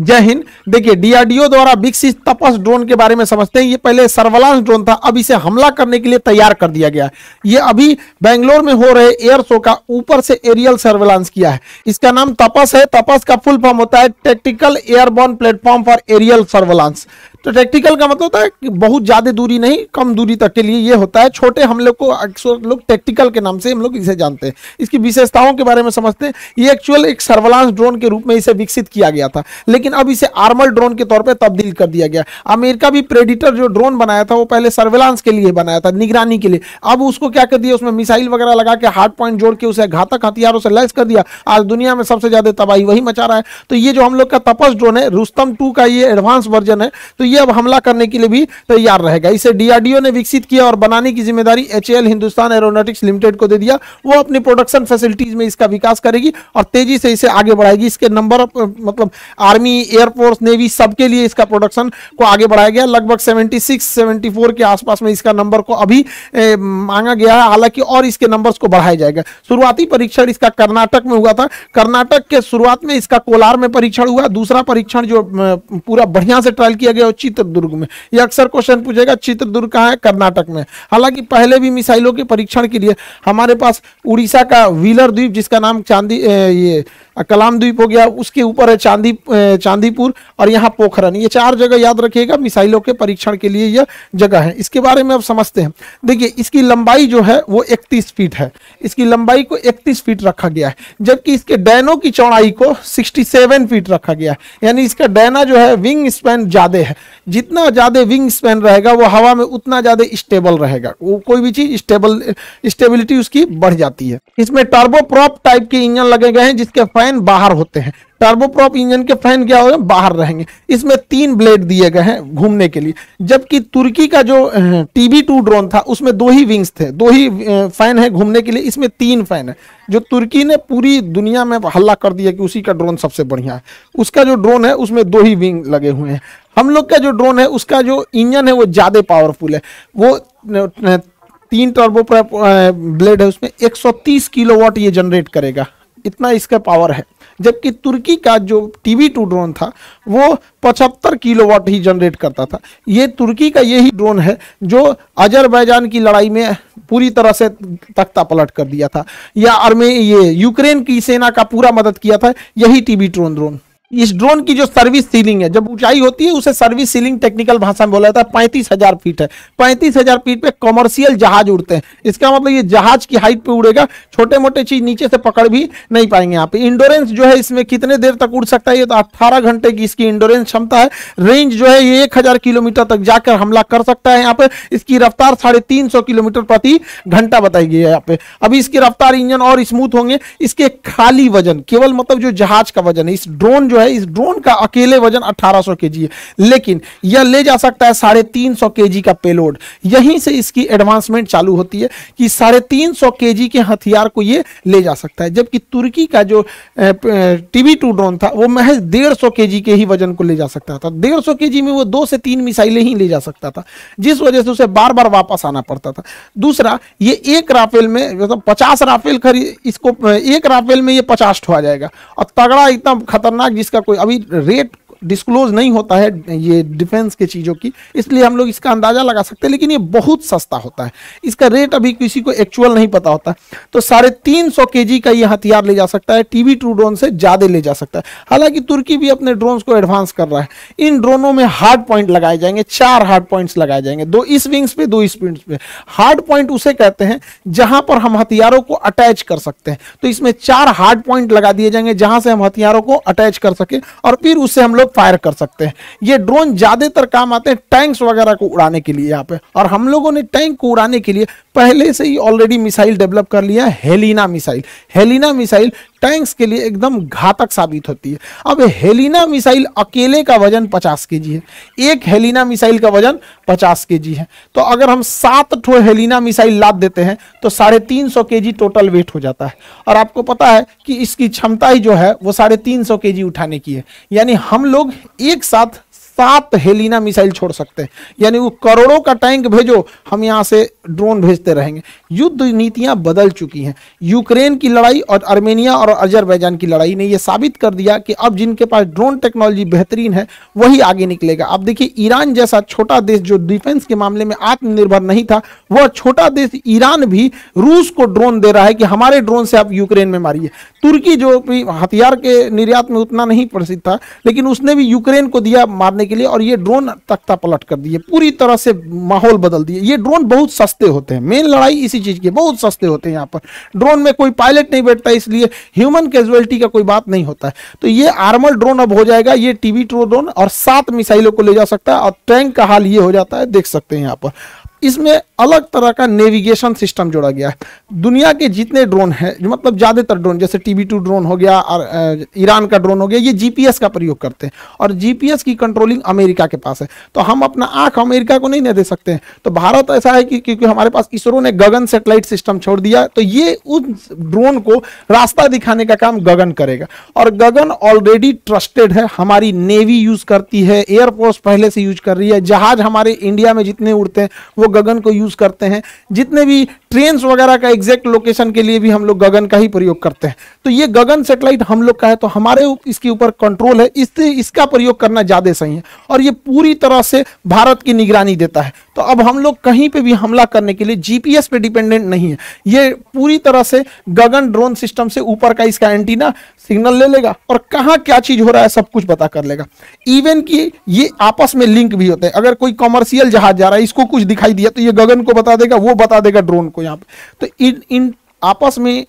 जय हिंद। देखिए डीआरडीओ द्वारा विकसित तपस ड्रोन के बारे में समझते हैं। ये पहले सर्वलांस ड्रोन था, अब इसे हमला करने के लिए तैयार कर दिया गया ये अभी बेंगलोर में हो रहे एयर शो का ऊपर से एरियल सर्वेलांस किया है। इसका नाम तपस है। तपस का फुल फॉर्म होता है tactical airborne platform for aerial surveillance तो टेक्टिकल का मतलब होता है कि बहुत ज़्यादा दूरी नहीं, कम दूरी तक के लिए ये होता है। छोटे हमले को अक्सर लोग टेक्टिकल के नाम से हम लोग इसे जानते हैं। इसकी विशेषताओं के बारे में समझते हैं। ये एक्चुअल एक सर्वलांस ड्रोन के रूप में इसे विकसित किया गया था। लेकिन अब इसे आर्मल ड्रोन के तौर पर तब्दील कर दिया गया। अमेरिका भी प्रेडिटर जो ड्रोन बनाया था, वो पहले सर्वेलांस के लिए बनाया था, निगरानी के लिए। अब उसको क्या कर दिया? उसमें मिसाइल वगैरह लगा के हार्ड पॉइंट जोड़ के उसे घातक हथियारों से लैस कर दिया। आज दुनिया में सबसे ज़्यादा तबाही वही मचा रहा है। तो ये जो हम लोग का तपस ड्रोन है रुस्तम टू का ये एडवांस वर्जन है तो ये अब हमला करने के लिए भी तैयार रहेगा। इसे डीआरडीओ ने विकसित किया और बनाने की ज़िम्मेदारी एच हिंदुस्तान एरोनॉटिक्स लिमिटेड को दे दिया। वो अपनी प्रोडक्शन फैसिलिटीज़ में इसका विकास करेगी और तेज़ी से इसे आगे बढ़ाएगी। इसके नंबर मतलब आर्मी एयरफोर्स नेवी सबके लिए इसका प्रोडक्शन को आगे बढ़ाया गया। लगभग 76 74 के आसपास में इसका नंबर को अभी मांगा गया है। हालाँकि और इसके नंबर्स को बढ़ाया जाएगा। शुरुआती परीक्षण इसका कर्नाटक में हुआ था। कर्नाटक के शुरुआत में इसका कोलार में परीक्षण हुआ। दूसरा परीक्षण जो पूरा बढ़िया से ट्रायल किया गया चित्रदुर्ग में। ये अक्सर क्वेश्चन पूछेगा, चित्रदुर्ग कहाँ है? कर्नाटक में। हालाँकि पहले भी मिसाइलों के परीक्षण के लिए हमारे पास उड़ीसा का व्हीलर द्वीप, जिसका नाम चांदी ये कलाम द्वीप हो गया, उसके ऊपर है चांदी चांदीपुर और यहाँ पोखरन ये चार जगह याद रखिएगा, मिसाइलों के परीक्षण के लिए यह जगह है। इसके बारे में अब समझते हैं। देखिए, इसकी लंबाई जो है, वो 31 फीट है। इसकी लंबाई को 31 फीट रखा गया है, जबकि इसके डैनों की चौड़ाई को 67 फीट रखा गया है। यानी इसका डैना जो है, विंग स्पैन ज़्यादा है। जितना ज़्यादा विंग स्पैन रहेगा, वो हवा में उतना ज़्यादा स्टेबल रहेगा। वो कोई भी चीज़ स्टेबल, स्टेबिलिटी उसकी बढ़ जाती है। इसमें टर्बोप्रॉप टाइप के इंजन लगे गए हैं, जिसके फ़ैन बाहर होते हैं। टर्बोप्रॉप इंजन के फ़ैन क्या होगा बाहर रहेंगे। इसमें तीन ब्लेड दिए गए हैं घूमने के लिए। जबकि तुर्की का जो टीबी टू ड्रोन था, उसमें दो ही विंग्स थे। दो ही फ़ैन है घूमने के लिए। इसमें तीन फ़ैन है। जो तुर्की ने पूरी दुनिया में हल्ला कर दिया कि उसी का ड्रोन सबसे बढ़िया है। उसका जो ड्रोन है, उसमें दो ही विंग लगे हुए हैं। हम लोग का जो ड्रोन है, उसका जो इंजन है, वो ज़्यादा पावरफुल है। वो तीन टर्बो ब्लेड है, उसमें 130 किलोवाट ये जनरेट करेगा। इतना इसका पावर है। जबकि तुर्की का जो टी टीवी टू ड्रोन था, वो 75 किलोवाट ही जनरेट करता था। ये तुर्की का यही ड्रोन है जो अजरबैजान की लड़ाई में पूरी तरह से तख्ता पलट कर दिया था। या अर्मे ये यूक्रेन की सेना का पूरा मदद किया था, यही टी टीवी ड्रोन ड्रोन इस ड्रोन की जो सर्विस सीलिंग है, जब ऊंचाई होती है, उसे सर्विस सीलिंग टेक्निकल भाषा में बोला जाता है, पैंतीस हज़ार फीट है। पैंतीस हज़ार फीट पे कमर्शियल जहाज़ उड़ते हैं। इसका मतलब ये जहाज़ की हाइट पे उड़ेगा छोटे मोटे चीज़ नीचे से पकड़ भी नहीं पाएँगे यहाँ पे। इंडोरेंस जो है, इसमें कितने देर तक उड़ सकता है, ये तो अट्ठारह घंटे की इसकी इंडोरेंस क्षमता है। रेंज जो है, ये एक हज़ार किलोमीटर तक जाकर हमला कर सकता है यहाँ पे। इसकी रफ्तार साढ़े किलोमीटर प्रति घंटा बताई गई है यहाँ पे। अभी इसकी रफ्तार इंजन और स्मूथ होंगे। इसके खाली वज़न, केवल मतलब जो जहाज़ का वज़न है, इस ड्रोन जो है, इस ड्रोन का अकेले वज़न 1800 केजी है। लेकिन यह ले जा सकता है साढ़े तीन सौ के पेलोड यहीं से इसकी एडवांसमेंट चालू होती है कि साढ़े तीन सौ के हथियार को ये ले जा सकता है। जबकि तुर्की का जो टीवी टू ड्रोन था, वो महज डेढ़ सौ के के ही वज़न को ले जा सकता था। डेढ़ सौ के में वो दो से तीन मिसाइलें ही ले जा सकता था, जिस वजह से उसे बार बार वापस आना पड़ता था। दूसरा, ये एक राफेल में मतलब पचास राफेल खरीद इसको एक राफेल में ये पचास ठो आ जाएगा। और तगड़ा इतना खतरनाक जिसका कोई अभी रेट डिस्क्लोज नहीं होता है ये डिफेंस के चीज़ों की। इसलिए हम लोग इसका अंदाज़ा लगा सकते हैं, लेकिन ये बहुत सस्ता होता है। इसका रेट अभी किसी को एक्चुअल नहीं पता होता। तो साढ़े तीन सौ के जी का ये हथियार ले जा सकता है टीवी टू ड्रोन से ज़्यादा ले जा सकता है। हालाँकि तुर्की भी अपने ड्रोन को एडवांस कर रहा है। इन ड्रोनों में हार्ड पॉइंट लगाए जाएँगे, चार हार्ड पॉइंट्स लगाए जाएँगे। दो इस विंग्स पे, दो इस विंग्स पे। हार्ड पॉइंट उसे कहते हैं, जहाँ पर हम हथियारों को अटैच कर सकते हैं। तो इसमें चार हार्ड पॉइंट लगा दिए जाएँगे, जहाँ से हम हथियारों को अटैच कर सके, और फिर उससे हम लोग फायर कर सकते हैं। ये ड्रोन ज़्यादातर काम आते हैं टैंक्स वगैरह को उड़ाने के लिए यहाँ पे। और हम लोगों ने टैंक को उड़ाने के लिए पहले से ही ऑलरेडी मिसाइल डेवलप कर लिया Helina missile Helina missile tanks के लिए एकदम घातक साबित होती है। अब हेलिना मिसाइल अकेले का वज़न 50 के जी है। एक हेलिना मिसाइल का वज़न 50 के जी है। तो अगर हम सात ठो हेलिना मिसाइल लाद देते हैं तो साढ़े तीन सौ के जी टोटल वेट हो जाता है। और आपको पता है कि इसकी क्षमता ही जो है, वो साढ़े तीन सौ के जी उठाने की है। यानी हम लोग एक साथ सात हेलिना मिसाइल छोड़ सकते हैं। यानी वो करोड़ों का टैंक भेजो, हम यहाँ से ड्रोन भेजते रहेंगे। युद्ध नीतियाँ बदल चुकी हैं। यूक्रेन की लड़ाई और अर्मेनिया और अजरबैजान की लड़ाई ने यह साबित कर दिया कि अब जिनके पास ड्रोन टेक्नोलॉजी बेहतरीन है, वही आगे निकलेगा। अब देखिए, ईरान जैसा छोटा देश जो डिफेंस के मामले में आत्मनिर्भर नहीं था, वह छोटा देश ईरान भी रूस को ड्रोन दे रहा है कि हमारे ड्रोन से आप यूक्रेन में मारिए। तुर्की जो हथियार के निर्यात में उतना नहीं प्रसिद्ध था, लेकिन उसने भी यूक्रेन को दिया मारने के लिए और ये ड्रोन तख्ता पलट कर दिए, पूरी तरह से माहौल बदल दिए। ये ड्रोन बहुत सस्ते होते हैं। मेन लड़ाई इसी चीज़ की बहुत सस्ते होते हैं यहाँ पर। ड्रोन में कोई पायलट नहीं बैठता, इसलिए ह्यूमन कैजुअलिटी का कोई बात नहीं होता है। तो ये आर्मल ड्रोन अब हो जाएगा, ये टीवी ड्रोन और सात मिसाइलों को ले जा सकता है और टैंक का हाल ये हो जाता है, देख सकते हैं यहाँ पर। इसमें अलग तरह का नेविगेशन सिस्टम जोड़ा गया है। दुनिया के जितने ड्रोन हैं, जो मतलब ज़्यादातर ड्रोन जैसे टीबी टू ड्रोन हो गया, और ईरान का ड्रोन हो गया, ये जीपीएस का प्रयोग करते हैं। और जीपीएस की कंट्रोलिंग अमेरिका के पास है। तो हम अपना आँख अमेरिका को नहीं दे सकते हैं। तो भारत ऐसा है कि, क्योंकि हमारे पास इसरो ने गगन सेटेलाइट सिस्टम छोड़ दिया तो ये उस ड्रोन को रास्ता दिखाने का काम गगन करेगा। और गगन ऑलरेडी ट्रस्टेड है, हमारी नेवी यूज़ करती है एयरफोर्स पहले से यूज़ कर रही है, जहाज़ हमारे इंडिया में जितने उड़ते हैं, वो गगन को यूज़ करते हैं। जितने भी ट्रेन वगैरह का एग्जैक्ट लोकेशन के लिए भी हम लोग गगन का ही प्रयोग करते हैं। तो ये गगन सेटेलाइट हम लोग का है तो हमारे इसके ऊपर कंट्रोल है। इससे, इसका प्रयोग करना ज़्यादा सही है। और ये पूरी तरह से भारत की निगरानी देता है। तो अब हम लोग कहीं पे भी हमला करने के लिए जीपीएस पे डिपेंडेंट नहीं है। ये पूरी तरह से गगन ड्रोन सिस्टम से ऊपर का इसका एंटीना सिग्नल ले लेगा और कहाँ क्या चीज़ हो रहा है सब कुछ बता कर लेगा। इवन कि ये आपस में लिंक भी होते हैं। अगर कोई कॉमर्शियल जहाज़ जा रहा है, इसको कुछ दिखाई दिया तो ये गगन को बता देगा, वो बता देगा ड्रोन को यहाँ पे। तो इन इन आपस में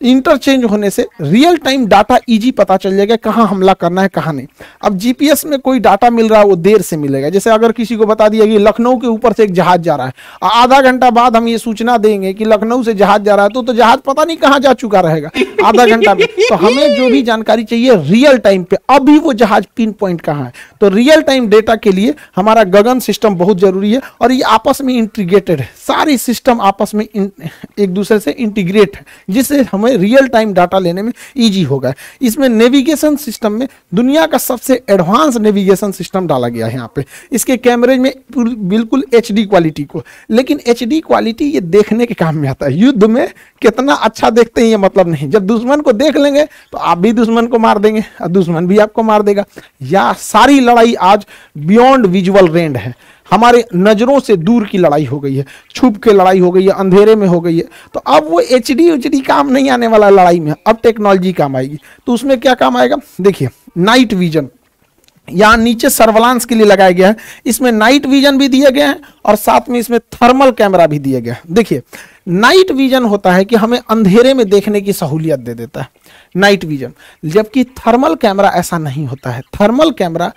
इंटरचेंज होने से रियल टाइम डाटा इजी पता चल जाएगा कहाँ हमला करना है कहाँ नहीं। अब जीपीएस में कोई डाटा मिल रहा है वो देर से मिलेगा। जैसे अगर किसी को बता दिया कि लखनऊ के ऊपर से एक जहाज़ जा रहा है आधा घंटा बाद हम ये सूचना देंगे कि लखनऊ से जहाज़ जा रहा है तो, तो जहाज़ पता नहीं कहाँ जा चुका रहेगा आधा घंटा में। तो हमें जो भी जानकारी चाहिए रियल टाइम पे। अभी वो जहाज़ पिन पॉइंट कहाँ है? तो रियल टाइम डेटा के लिए हमारा गगन सिस्टम बहुत ज़रूरी है और ये आपस में इंटीग्रेटेड है। सारी सिस्टम आपस में एक दूसरे से इंटीग्रेट है जिससे हमें हमें रियल टाइम डाटा लेने में ईजी होगा इसमें नेविगेशन सिस्टम में दुनिया का सबसे एडवांस नेविगेशन सिस्टम डाला गया है यहाँ पे। इसके कैमरे में बिल्कुल एच क्वालिटी को। लेकिन एच क्वालिटी ये देखने के काम में आता है। युद्ध में कितना अच्छा देखते हैं ये मतलब नहीं। जब दुश्मन को देख लेंगे तो आप भी दुश्मन को मार देंगे, और दुश्मन भी आपको मार देगा। या सारी लड़ाई आज बियॉन्ड विजुअल रेंड है। हमारे नज़रों से दूर की लड़ाई हो गई है, छुप के लड़ाई हो गई है, अंधेरे में हो गई है। तो अब वो एच डी काम नहीं आने वाला लड़ाई में, अब टेक्नोलॉजी काम आएगी। तो उसमें क्या काम आएगा? देखिए नाइट विजन यहाँ नीचे सर्वलांस के लिए लगाया गया है। इसमें नाइट विजन भी दिया गया है और साथ में इसमें थर्मल कैमरा भी दिया गया है। देखिए नाइट विजन होता है कि हमें अंधेरे में देखने की सहूलियत दे देता है। नाइट विजन जबकि थर्मल कैमरा ऐसा नहीं होता है। थर्मल कैमरा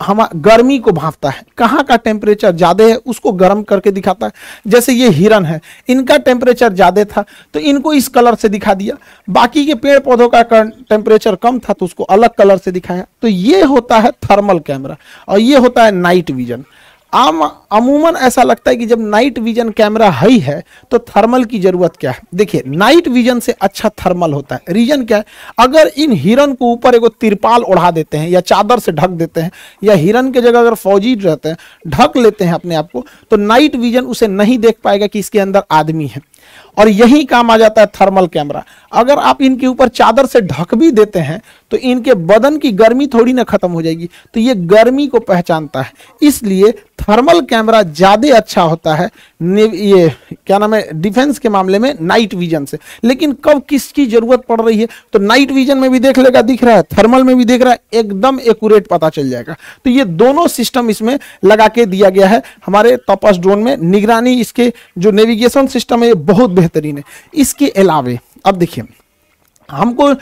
हम, गर्मी को भांपता है। कहाँ का टेम्परेचर ज़्यादा है, उसको गर्म करके दिखाता है। जैसे ये हिरन है, इनका टेम्परेचर ज़्यादा था तो इनको इस कलर से दिखा दिया। बाकी के पेड़ पौधों का टेम्परेचर कम था तो उसको अलग कलर से दिखाया। तो ये होता है थर्मल कैमरा और ये होता है नाइट विजन आम, अमूमन ऐसा लगता है कि जब नाइट विजन कैमरा है है तो थर्मल की ज़रूरत क्या है? देखिए नाइट विजन से अच्छा थर्मल होता है। रीजन क्या है? अगर इन हिरन को ऊपर एगो तिरपाल ओढ़ा देते हैं या चादर से ढक देते हैं, या हिरन के जगह अगर फौजी रहते हैं, ढक लेते हैं अपने आप को तो नाइट विजन उसे नहीं देख पाएगा कि इसके अंदर आदमी है। और यही काम आ जाता है थर्मल कैमरा। अगर आप इनके ऊपर चादर से ढक भी देते हैं तो इनके बदन की गर्मी थोड़ी ना खत्म हो जाएगी तो ये गर्मी को पहचानता है। इसलिए थर्मल कैमरा ज़्यादा अच्छा होता है ये, क्या नाम है, डिफेंस के मामले में नाइट विजन से। लेकिन कब किसकी ज़रूरत पड़ रही है तो नाइट विजन में भी देख लेगा, दिख रहा है, थर्मल में भी देख रहा है, एकदम एक्यूरेट पता चल जाएगा। तो ये दोनों सिस्टम इसमें लगा के दिया गया है। हमारे तपस ड्रोन में निगरानी, इसके जो नेविगेशन सिस्टम है, ये बहुत बेहतरीन है। इसके अलावे, अब देखिए, हमको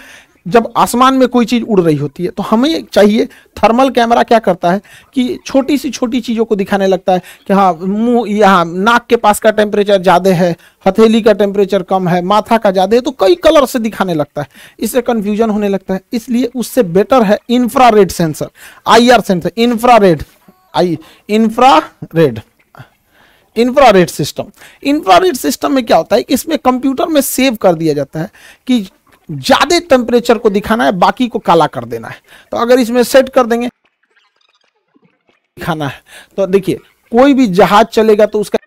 जब आसमान में कोई चीज़ उड़ रही होती है तो हमें चाहिए थर्मल कैमरा क्या करता है कि छोटी सी छोटी चीज़ों को दिखाने लगता है कि हाँ मुँह यहाँ नाक के पास का टेम्परेचर ज़्यादा है, हथेली का टेम्परेचर कम है, माथा का ज़्यादा है तो कई कलर से दिखाने लगता है। इससे कन्फ्यूज़न होने लगता है। इसलिए उससे बेटर है infrared sensor I R sensor infrared I infrared infrared system infrared system में क्या होता है इसमें कंप्यूटर में सेव कर दिया जाता है कि ज़्यादा टेम्परेचर को दिखाना है, बाकी को काला कर देना है। तो अगर इसमें सेट कर देंगे, दिखाना है। तो देखिए, कोई भी जहाज़ चलेगा तो उसका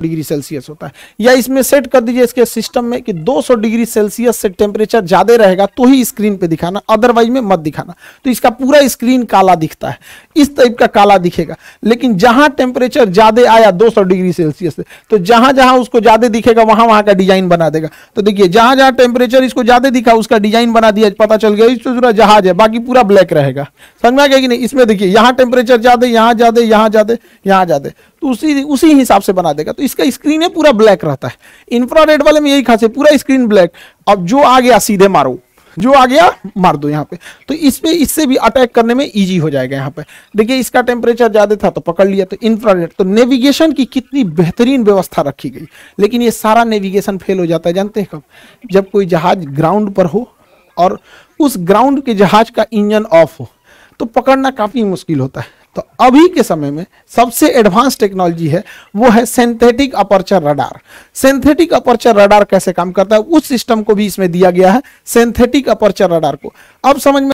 डिग्री सेल्सियस होता है। या इसमें सेट कर दीजिए इसके सिस्टम में कि 200 डिग्री सेल्सियस से टेम्परेचर ज़्यादा रहेगा तो ही स्क्रीन पे दिखाना अदरवाइज़ में मत दिखाना। तो इसका पूरा स्क्रीन काला दिखता है। इस टाइप का काला दिखेगा। लेकिन जहाँ टेम्परेचर ज़्यादा आया 200 डिग्री सेल्सियस से तो जहाँ जहाँ उसको ज़्यादा दिखेगा, वहाँ वहाँ का डिज़ाइन बना देगा। तो देखिए, जहाँ जहाँ टेम्परेचर इसको ज़्यादा दिखा, उसका डिज़ाइन बना दिया, पता चल गया इस पूरा जहाज़ है, बाकी पूरा ब्लैक रहेगा। समझ में आ गया कि नहीं? इसमें देखिए, यहाँ टेम्परेचर ज़्यादा, यहाँ ज़्यादा यहाँ ज़्यादा यहाँ ज़्यादा। तो उसी उसी हिसाब से बना देगा। तो इसका स्क्रीन है, पूरा ब्लैक रहता है। इंफ्रारेड वाले में यही खास है, पूरा स्क्रीन ब्लैक अब जो आ गया, सीधे मारो। जो आ गया, मार दो यहाँ पे। तो इस पे इससे भी अटैक करने में इजी हो जाएगा यहाँ पे। देखिए, इसका टेम्परेचर ज़्यादा था तो पकड़ लिया तो इंफ्रारेड तो नेविगेशन की कितनी बेहतरीन व्यवस्था रखी गई। लेकिन ये सारा नेविगेशन फेल हो जाता है, जानते हैं कब? जब कोई जहाज़ ग्राउंड पर हो और उस ग्राउंड के जहाज़ का इंजन ऑफ़ हो तो पकड़ना काफ़ी मुश्किल होता है। तो अभी के समय में सबसे एडवांस टेक्नोलॉजी है, वो है synthetic aperture radar synthetic aperture radar कैसे काम करता है? उस सिस्टम को भी इसमें दिया गया है सिंथेटिक अपर्चर रडार को. अब समझ में